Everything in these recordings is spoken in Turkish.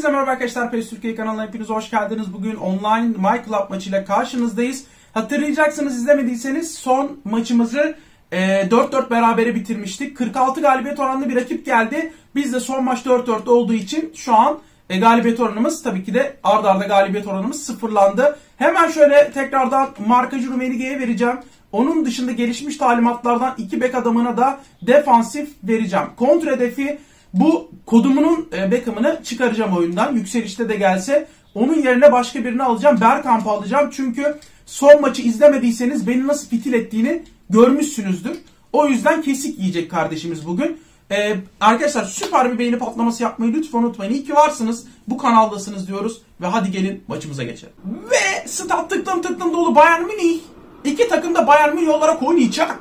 Herkese merhaba arkadaşlar. PES Türkiye kanalına hepiniz hoş geldiniz. Bugün online My Club maçıyla karşınızdayız. Hatırlayacaksınız izlemediyseniz son maçımızı e, 4-4 berabere bitirmiştik. 46 galibiyet oranlı bir rakip geldi. Biz de son maç 4-4 olduğu için şu an e, galibiyet oranımız tabii ki de ard arda galibiyet oranımız sıfırlandı. Hemen şöyle tekrardan markacı Rumenige'ye vereceğim. Onun dışında gelişmiş talimatlardan iki bek adamına da defansif vereceğim. Kontra hedefi bu kodumunun e, Beckham'ını çıkaracağım oyundan. Yükselişte de gelse onun yerine başka birini alacağım. Bergkamp'ı alacağım. Çünkü son maçı izlemediyseniz beni nasıl fitil ettiğini görmüşsünüzdür. O yüzden kesik yiyecek kardeşimiz bugün. Ee, arkadaşlar süper bir beğeni patlaması yapmayı lütfen unutmayın. İyi ki varsınız. Bu kanaldasınız diyoruz. Ve hadi gelin maçımıza geçelim. Ve stat tıklım tıklım dolu Bayern Münih. İki takım da Bayern Münih olarak oynayacak.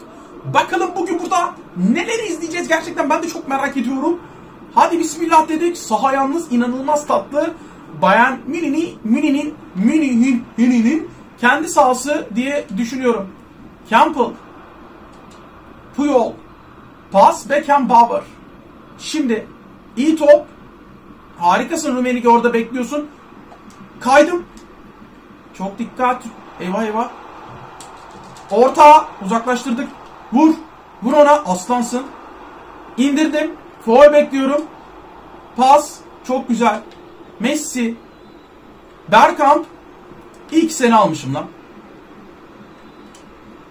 Bakalım bugün burada neler izleyeceğiz gerçekten ben de çok merak ediyorum. Hadi bismillah dedik. Saha yalnız inanılmaz tatlı. Bayern Münih'in Münih'in Münih'in Münih'in kendi sahası diye düşünüyorum. Campbell, Puyol, Pas Beckenbauer. Şimdi iyi top. Harikasın Rumenige orada bekliyorsun. Kaydım. Çok dikkat. Eyvah eyvah. Orta uzaklaştırdık. Vur. Vur ona aslansın. İndirdim. Foul bekliyorum. Pas. Çok güzel. Messi. Bergkamp. İlk sene almışım lan.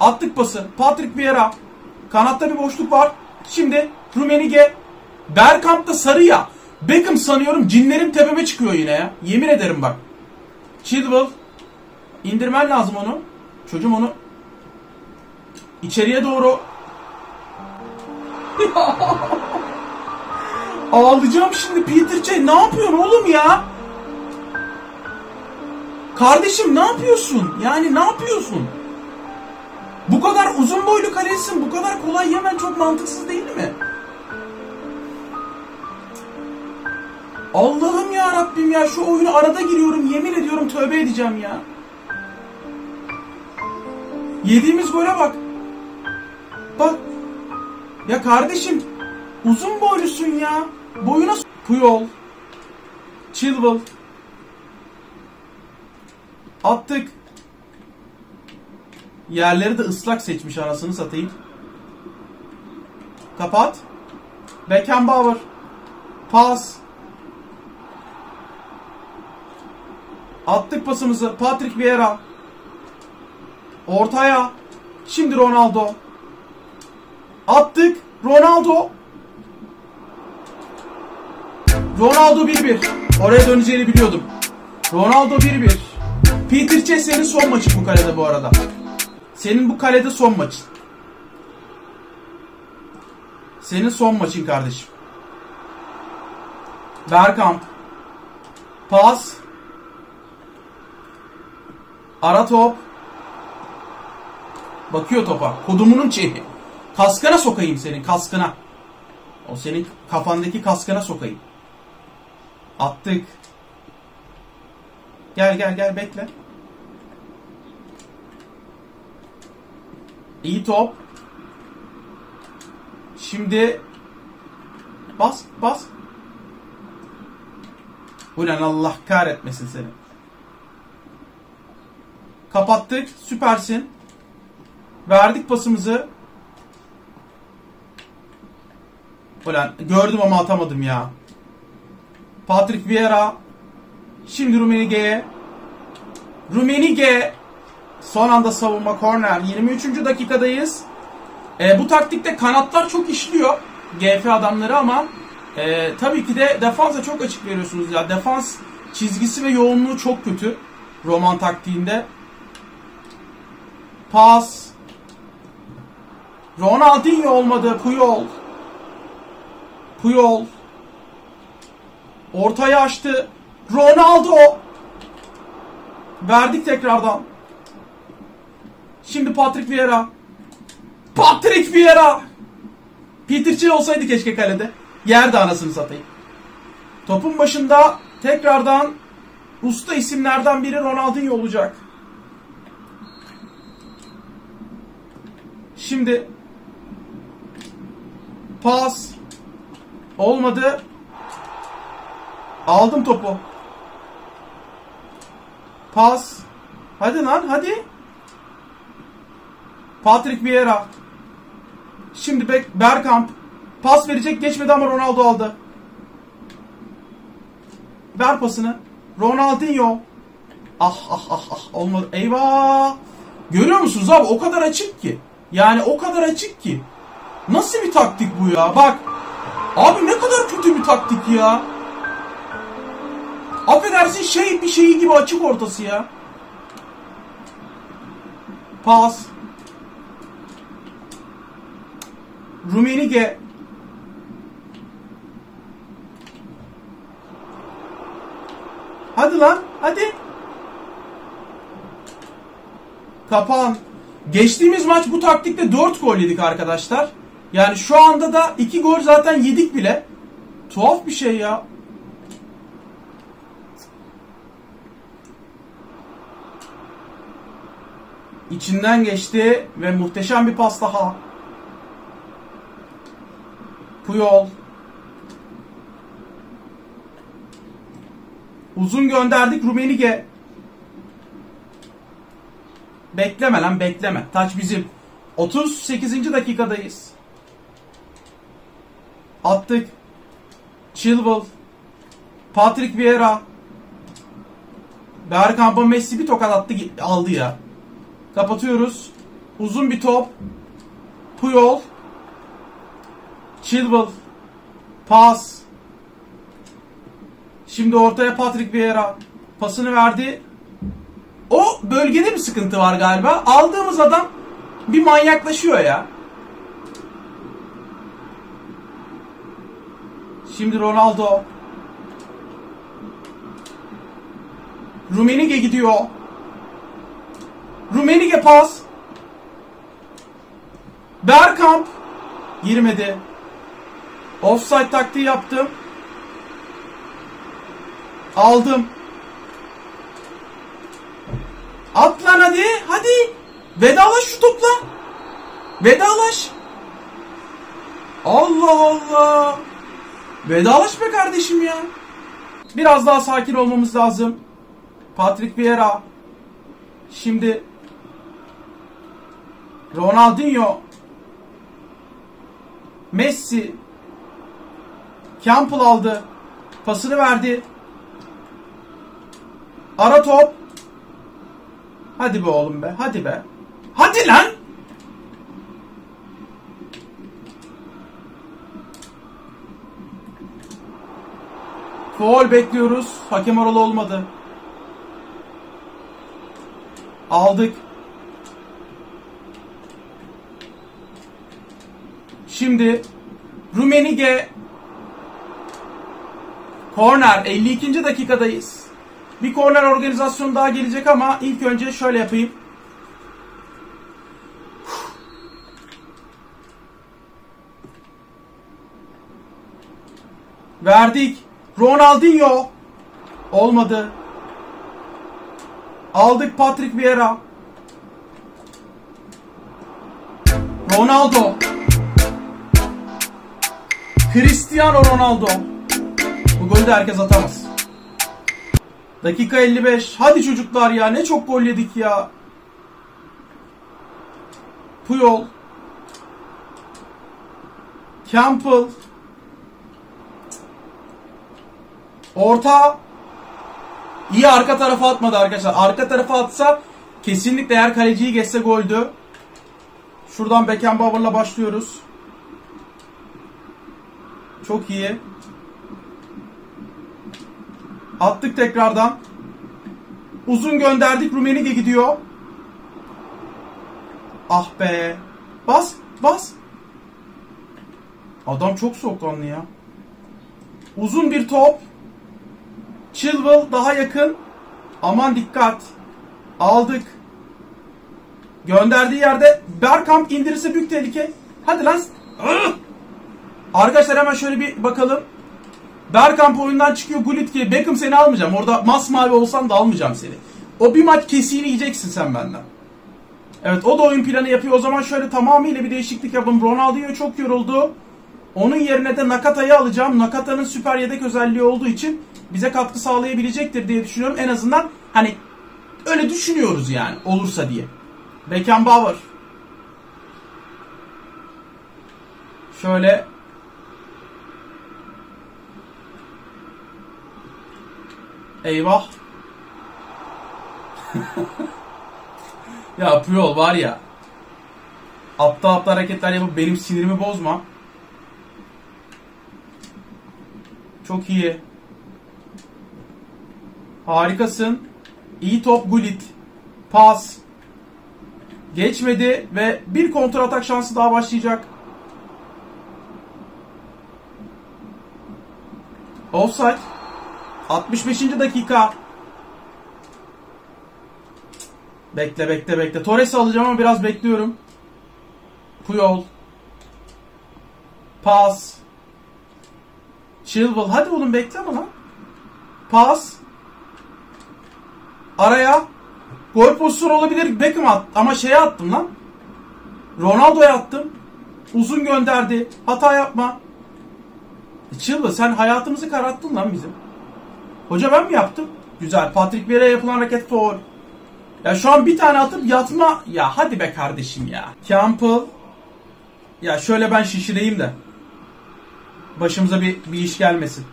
Attık pası. Patrick Vieira. Kanatta bir boşluk var. Şimdi Rumenige. Bergkamp da sarı ya. Beckham sanıyorum cinlerim tepeme çıkıyor yine ya. Yemin ederim bak. Chilwell. İndirmen lazım onu. Çocuğum onu. İçeriye doğru. Ağlayacağım şimdi Peter Ç. Ne yapıyorsun oğlum ya? Kardeşim ne yapıyorsun? Yani ne yapıyorsun? Bu kadar uzun boylu kalecisin. Bu kadar kolay yemen çok mantıksız değil mi? Allah'ım ya Rabbim ya şu oyunu arada giriyorum. Yemin ediyorum tövbe edeceğim ya. Yediğimiz gole bak. Bak. Ya kardeşim uzun boylusun ya. Boyuna Puyol. Chilwell. Attık. Yerleri de ıslak seçmiş anasını satayım. Kapat. Beckenbauer. Pas. Attık pasımızı. Patrick Vieira. Ortaya. Şimdi Ronaldo. Attık. Ronaldo. Ronaldo 1-1. Oraya döneceğini biliyordum. Ronaldo 1-1. Peter Cech senin son maçın bu kalede bu arada. Senin bu kalede son maçın. Senin son maçın kardeşim. Bergkamp. Pas. Ara top. Bakıyor topa. Kodumunun çehi. Kaskına sokayım senin kaskına. O senin kafandaki kaskına sokayım. Attık. Gel gel gel bekle. İyi top. Şimdi bas bas. Ulan Allah kahretmesin seni. Kapattık. Süpersin. Verdik pasımızı. Ulan gördüm ama atamadım ya. Patrick Vieira. Şimdi Rumenige'ye. Rumenige. Son anda savunma korner. 23. dakikadayız. E, bu taktikte kanatlar çok işliyor. GF adamları ama e, tabii ki de defansa çok açık veriyorsunuz ya. Defans çizgisi ve yoğunluğu çok kötü. Roman taktiğinde. Pas. Ronaldinho olmadı. Puyol. Puyol. Ortaya açtı. Ronaldo. Verdik tekrardan. Şimdi Patrick Vieira. Patrick Vieira. Peter Cech olsaydı keşke kalede. Yerde anasını satayım. Topun başında tekrardan usta isimlerden biri Ronaldinho olacak. Şimdi pas olmadı. Aldım topu. Pas. Hadi lan hadi. Patrick Vieira. Şimdi Bergkamp. Pas verecek geçmedi ama Ronaldo aldı. Ver pasını. Ronaldinho. Ah ah ah ah olmadı. Eyvah. Görüyor musunuz abi o kadar açık ki. Yani o kadar açık ki. Nasıl bir taktik bu ya? Bak. Abi ne kadar kötü bir taktik ya. Affedersin şey bir şeyi gibi açık ortası ya. Pas. Rumenige. Hadi lan hadi. Kapan. Geçtiğimiz maç bu taktikte 4 gol yedik arkadaşlar. Yani şu anda da 2 gol zaten yedik bile. Tuhaf bir şey ya. İçinden geçti ve muhteşem bir pas daha. Puyol. Uzun gönderdik Rumenige. Bekleme lan bekleme. Taç bizim. 38. dakikadayız. Attık. Chilwell. Patrick Vieira. Bergkamp'a Messi bir tokat attı aldı ya. Kapatıyoruz. Uzun bir top. Puyol. Chilwell. Pas. Şimdi ortaya Patrick Vieira. Pasını verdi. O bölgede bir sıkıntı var galiba. Aldığımız adam bir manyaklaşıyor ya. Şimdi Ronaldo. Rumenige gidiyor. Rumenige pas. Bergkamp girmedi. Offside taktiği yaptım. Aldım. At lan hadi. Hadi. Vedalaş şu topla. Vedalaş. Allah Allah. Vedalaş be kardeşim ya. Biraz daha sakin olmamız lazım. Patrick Vieira. Şimdi Ronaldinho. Messi. Campbell aldı. Pasını verdi. Ara top. Hadi be oğlum be. Hadi be. Hadi lan. Foul bekliyoruz. Hakem oralı olmadı. Aldık. Şimdi Rumenige Korner 52. dakikadayız. Bir korner organizasyonu daha gelecek ama ilk önce şöyle yapayım. Verdik. Ronaldinho. Olmadı. Aldık Patrick Vieira. Ronaldo. Cristiano Ronaldo. Bu golü de herkes atamaz. Dakika 55. Hadi çocuklar ya ne çok gol yedik ya. Puyol. Campbell. Orta. İyi arka tarafa atmadı arkadaşlar. Arka tarafa atsa kesinlikle eğer kaleciyi geçse goldü. Şuradan Beckenbauer'la başlıyoruz. Çok iyi. Attık tekrardan. Uzun gönderdik. Rumenige gidiyor. Ah be. Bas. Bas. Adam çok soğukkanlı ya. Uzun bir top. Chilwell daha yakın. Aman dikkat. Aldık. Gönderdiği yerde Bergkamp indirirse büyük tehlike. Hadi lan. Arkadaşlar hemen şöyle bir bakalım. Bergkamp oyundan çıkıyor. Gullit ki Beckham seni almayacağım. Orada masmavi olsan da almayacağım seni. O bir maç kesin yiyeceksin sen benden. Evet o da oyun planı yapıyor. O zaman şöyle tamamıyla bir değişiklik yapalım. Ronaldinho çok yoruldu. Onun yerine de Nakata'yı alacağım. Nakata'nın süper yedek özelliği olduğu için bize katkı sağlayabilecektir diye düşünüyorum. En azından hani öyle düşünüyoruz yani olursa diye. Beckenbauer. Şöyle Eyvah. ya Puyol var ya. Aptal aptal hareketler yapıp benim sinirimi bozma. Çok iyi. Harikasın. İyi top Gullit. Pas. Geçmedi ve bir kontrol atak şansı daha başlayacak. Offside. 65. dakika. Bekle bekle bekle. Torres'i alacağım ama biraz bekliyorum. Puyol. Pas. Chilwell. Hadi oğlum bekleme lan. Pas. Araya. Gol pozisyonu olabilir. Beckham at. Ama şeye attım lan. Ronaldo'ya attım. Uzun gönderdi. Hata yapma. Chilwell sen hayatımızı kararttın lan bizim. Hoca ben mi yaptım? Güzel. Patrick Vieira yapılan hareket foul. Ya şu an bir tane atıp yatma. Ya hadi be kardeşim ya. Campbell. Ya şöyle ben şişireyim de. Başımıza bir, bir iş gelmesin.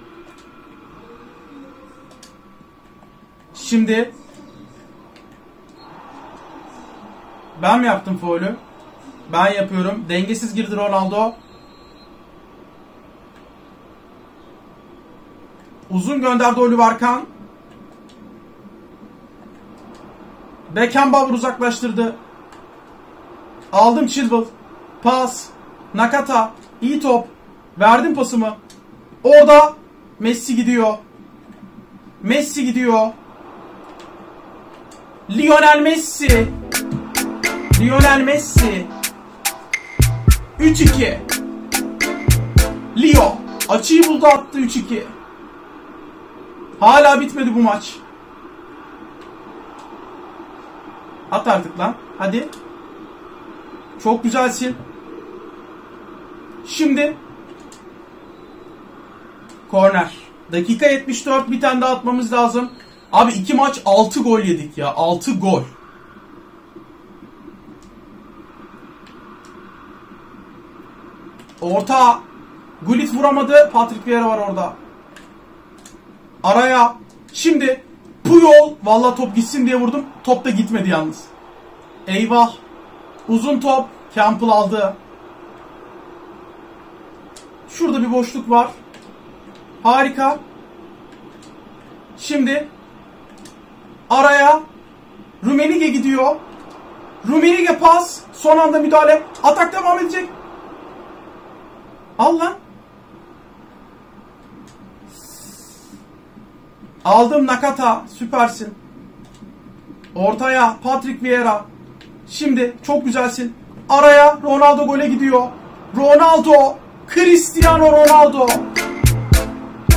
Şimdi ben mi yaptım faulü? Ben yapıyorum. Dengesiz girdi Ronaldo. Uzun gönderdi Oliver Kahn. Beckenbauer uzaklaştırdı. Aldım Chilwell. Pas. Nakata. İyi top. Verdim pasımı. Orada Messi gidiyor. Messi gidiyor. Lionel Messi. Lionel Messi. 3-2. Leo. Açıyı buldu attı 3-2. Hala bitmedi bu maç. At artık lan. Hadi. Çok güzelsin. Şimdi korner. Dakika 74 bir tane daha atmamız lazım. Abi iki maç 6 gol yedik ya. 6 gol. Orta. Gullit vuramadı. Patrick Vieira var orada. Araya. Şimdi Puyol. Valla top gitsin diye vurdum. Top da gitmedi yalnız. Eyvah. Uzun top. Campbell aldı. Şurada bir boşluk var. Harika. Şimdi araya Rumenige gidiyor. Rumenige pas. Son anda müdahale. Atak devam edecek. Al lan. Aldım Nakata. Süpersin. Ortaya Patrick Vieira. Şimdi çok güzelsin. Araya Ronaldo gole gidiyor. Ronaldo. Cristiano Ronaldo.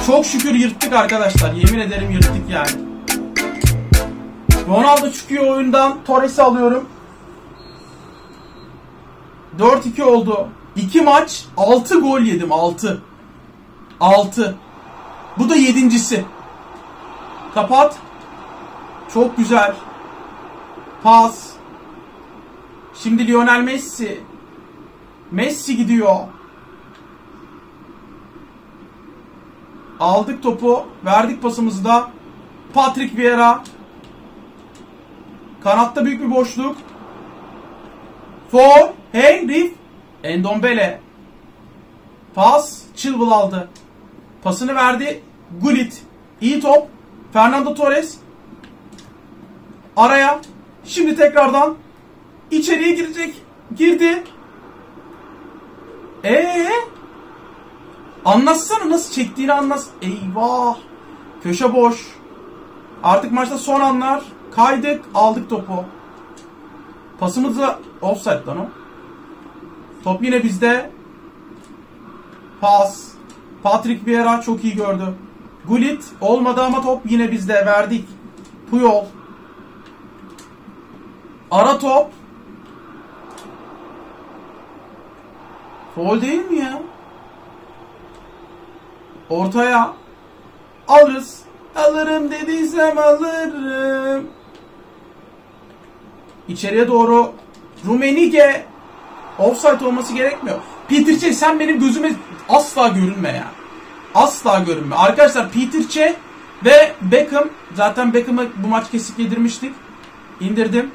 Çok şükür yırttık arkadaşlar. Yemin ederim yırttık yani. Ronaldo çıkıyor oyundan. Torres'i alıyorum. 4-2 oldu. 2 maç 6 gol yedim 6. 6. Bu da yedincisi. Kapat. Çok güzel. Pas. Şimdi Lionel Messi. Messi gidiyor. Aldık topu. Verdik pasımızı da. Patrick Vieira. Kanatta büyük bir boşluk. For. Hey Rif. Endombele. Pas. Chilwell aldı. Pasını verdi. Gullit. İyi top. Fernando Torres. Araya. Şimdi tekrardan içeriye girecek. Girdi. Ee? Anlatsana nasıl çektiğini anlat. Eyvah. Köşe boş. Artık maçta son anlar. Kaydık. Aldık topu. Pasımız da offside lan o. Top yine bizde. Pas. Patrick Vieira çok iyi gördü. Gullit olmadı ama top yine bizde. Verdik. Puyol. Ara top. Foul değil mi ya? Ortaya. Alırız. Alırım dediysem alırım. İçeriye doğru. Rumenige. Offside olması gerekmiyor. Peter Cech sen benim gözüme asla görünme ya. Asla görünme. Arkadaşlar Peter Cech ve Beckham. Zaten Beckham'ı bu maç kesik yedirmiştik. İndirdim.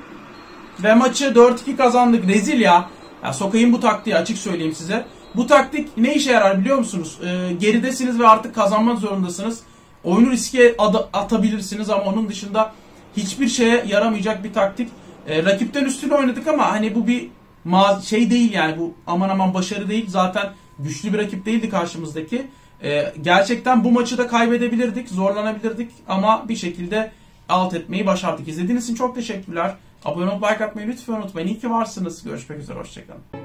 Ve maçı 4-2 kazandık. Rezil ya. Ya sokayım bu taktiği açık söyleyeyim size. Bu taktik ne işe yarar biliyor musunuz? Ee, geridesiniz ve artık kazanmak zorundasınız. Oyunu riske atabilirsiniz ama onun dışında hiçbir şeye yaramayacak bir taktik. Ee, rakipten üstüne oynadık ama hani bu bir şey değil yani bu aman aman başarı değil. Zaten güçlü bir rakip değildi karşımızdaki. Ee, gerçekten bu maçı da kaybedebilirdik, zorlanabilirdik ama bir şekilde alt etmeyi başardık. İzlediğiniz için çok teşekkürler. Abone olup like atmayı lütfen unutmayın. İyi ki varsınız. Görüşmek üzere, hoşçakalın.